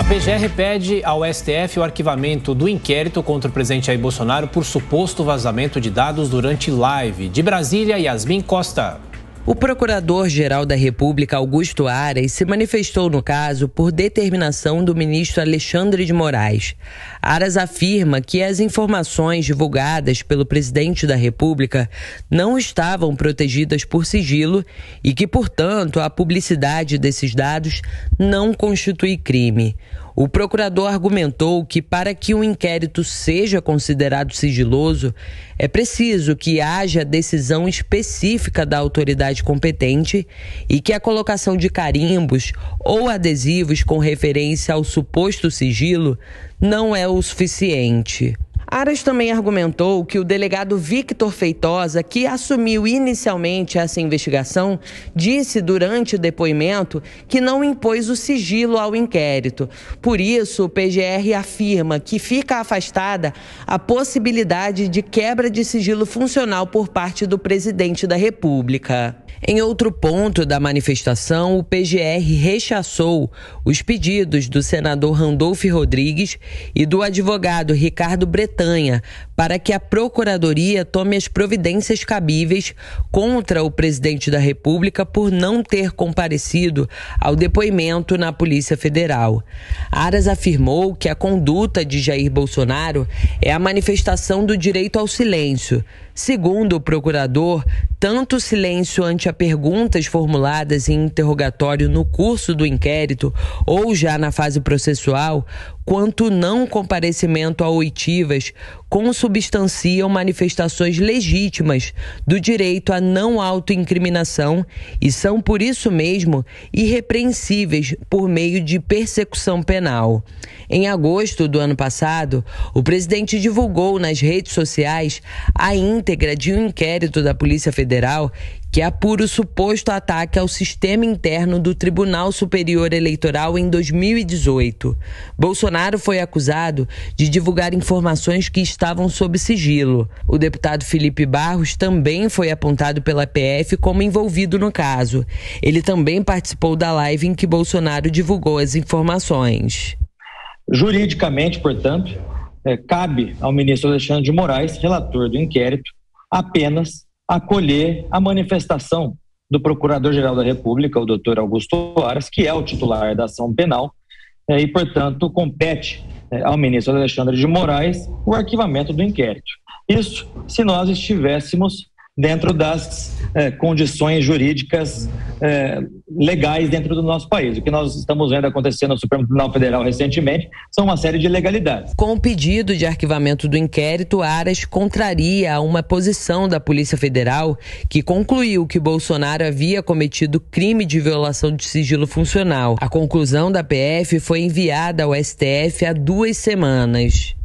A PGR pede ao STF o arquivamento do inquérito contra o presidente Jair Bolsonaro por suposto vazamento de dados durante live. De Brasília, Yasmin Costa. O Procurador-Geral da República, Augusto Aras, se manifestou no caso por determinação do ministro Alexandre de Moraes. Aras afirma que as informações divulgadas pelo presidente da República não estavam protegidas por sigilo e que, portanto, a publicidade desses dados não constitui crime. O procurador argumentou que, para que um inquérito seja considerado sigiloso, é preciso que haja decisão específica da autoridade competente e que a colocação de carimbos ou adesivos com referência ao suposto sigilo não é o suficiente. Aras também argumentou que o delegado Victor Feitosa, que assumiu inicialmente essa investigação, disse durante o depoimento que não impôs o sigilo ao inquérito. Por isso, o PGR afirma que fica afastada a possibilidade de quebra de sigilo funcional por parte do presidente da República. Em outro ponto da manifestação, o PGR rechaçou os pedidos do senador Randolph Rodrigues e do advogado Ricardo Para que a Procuradoria tome as providências cabíveis contra o presidente da República por não ter comparecido ao depoimento na Polícia Federal. Aras afirmou que a conduta de Jair Bolsonaro é a manifestação do direito ao silêncio. Segundo o procurador, tanto o silêncio ante a perguntas formuladas em interrogatório no curso do inquérito ou já na fase processual, quanto o não comparecimento a oitivas consubstanciam manifestações legítimas do direito à não autoincriminação e são, por isso mesmo, irrepreensíveis por meio de persecução penal. Em agosto do ano passado, o presidente divulgou nas redes sociais a íntegra de um inquérito da Polícia Federal que apura o suposto ataque ao sistema interno do Tribunal Superior Eleitoral em 2018. Bolsonaro foi acusado de divulgar informações que estavam sob sigilo. O deputado Felipe Barros também foi apontado pela PF como envolvido no caso. Ele também participou da live em que Bolsonaro divulgou as informações. Juridicamente, portanto, é, cabe ao ministro Alexandre de Moraes, relator do inquérito, apenas acolher a manifestação do Procurador-Geral da República, o doutor Augusto Aras, que é o titular da ação penal, eh, e, portanto, compete eh, ao ministro Alexandre de Moraes o arquivamento do inquérito. Isso se nós estivéssemos dentro das é, condições jurídicas é, legais dentro do nosso país. O que nós estamos vendo acontecer no Supremo Tribunal Federal recentemente são uma série de ilegalidades. Com o pedido de arquivamento do inquérito, Aras contraria uma posição da Polícia Federal que concluiu que Bolsonaro havia cometido crime de violação de sigilo funcional. A conclusão da PF foi enviada ao STF há duas semanas.